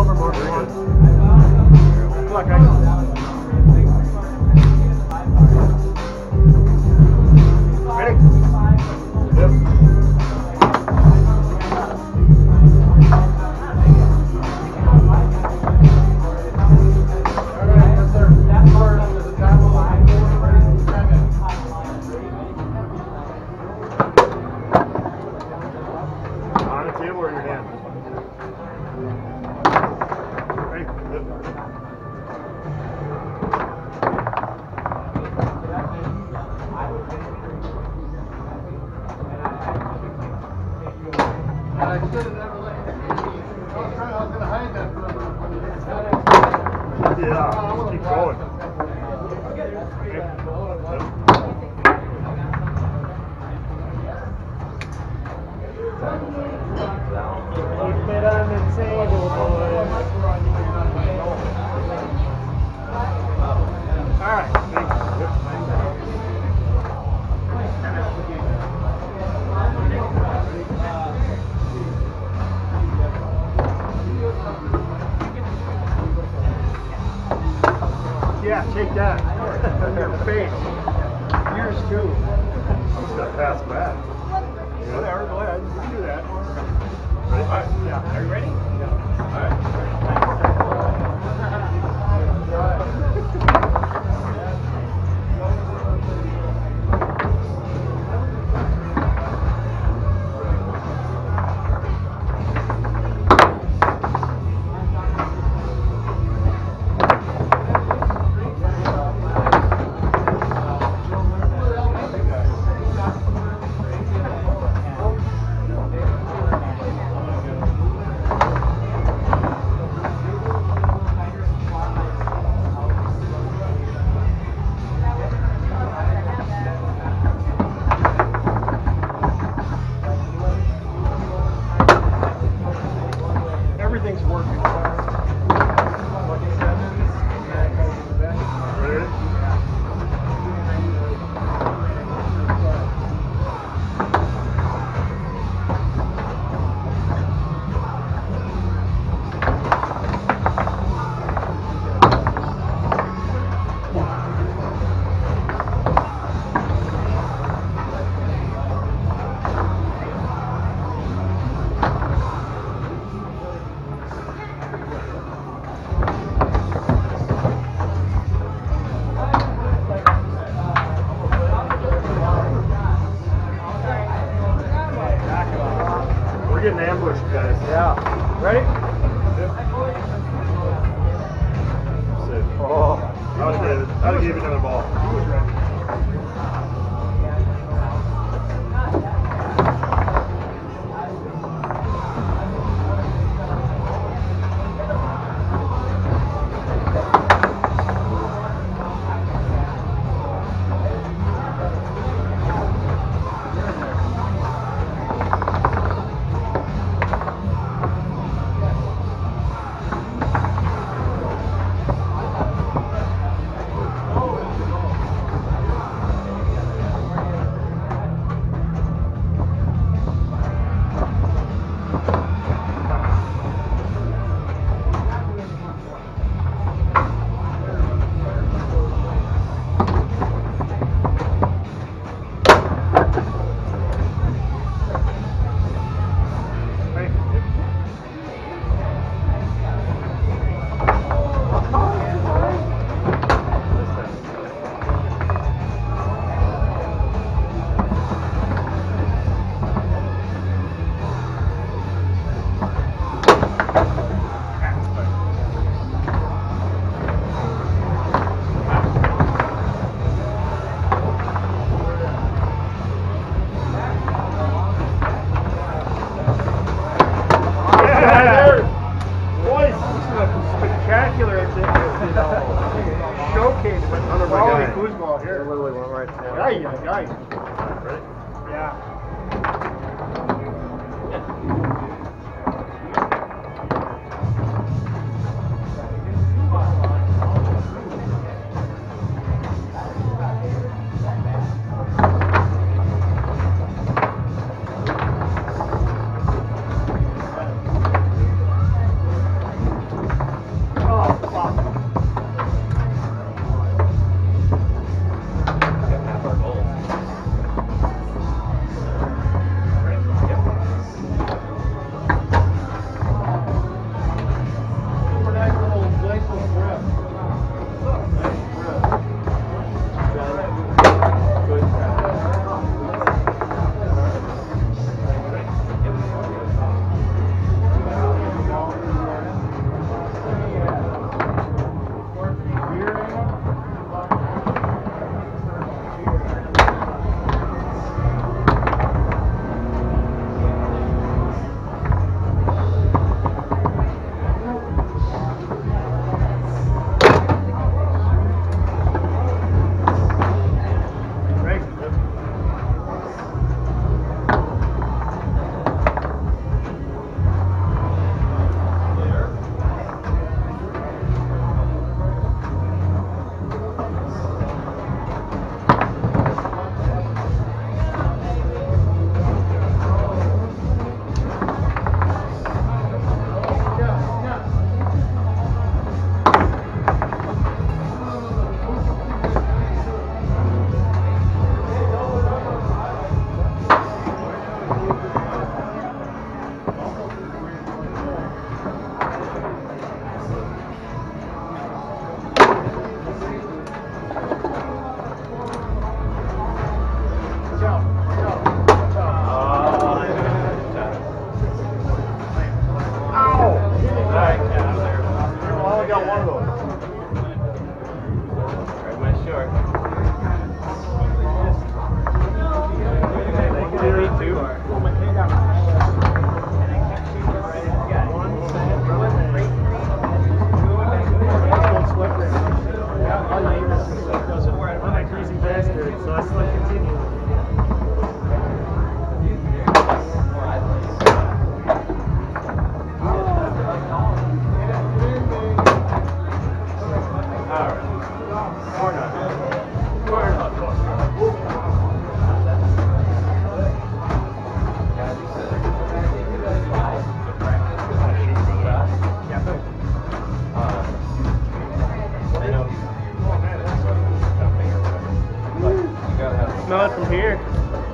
overboard. Um guys. didn't even have a ball. literally went right down. Yeah, yeah, yeah. Ready? Yeah.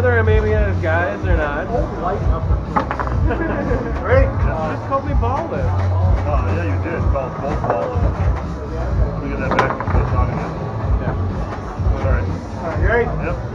Whether whether maybe it was guys or not. Oh, ready? Just called me it. Oh, yeah, you did. Both, both balls. Let me get that back and get on again. Yeah. All right. All right, you ready? Yep.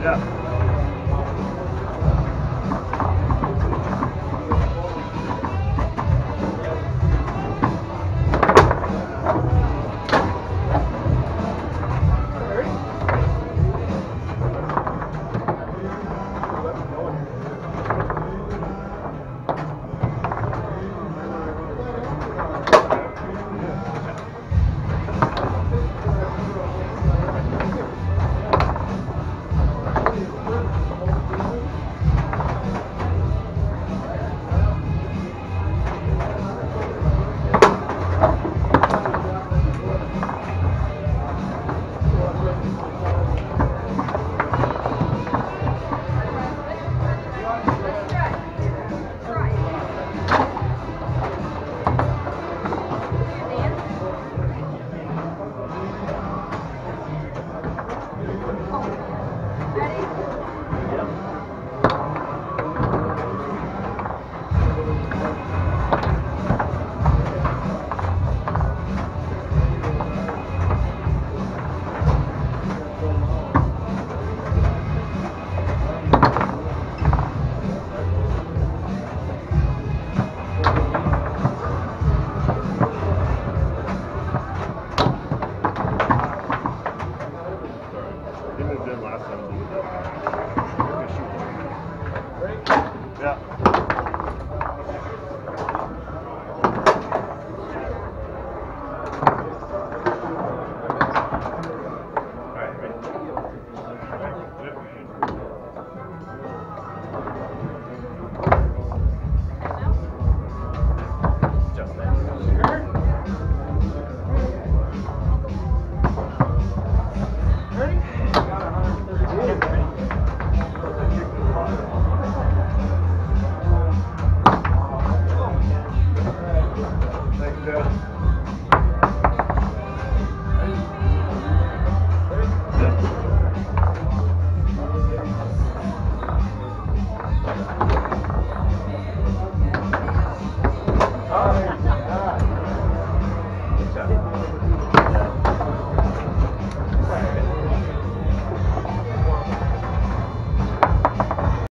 Yeah.